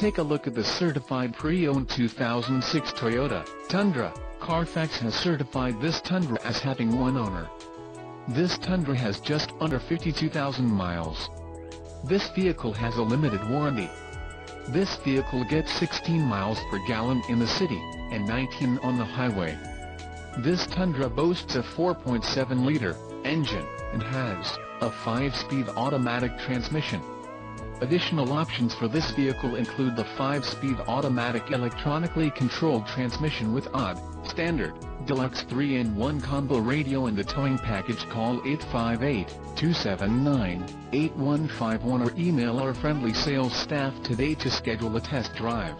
Take a look at the certified pre-owned 2006 Toyota Tundra. Carfax has certified this Tundra as having one owner. This Tundra has just under 52,000 miles. This vehicle has a limited warranty. This vehicle gets 16 miles per gallon in the city, and 19 on the highway. This Tundra boasts a 4.7-liter engine, and has a 5-speed automatic transmission. Additional options for this vehicle include the 5-speed automatic electronically controlled transmission with odd, standard, deluxe 3-in-1 combo radio and the towing package call 858-279-8151 or email our friendly sales staff today to schedule a test drive.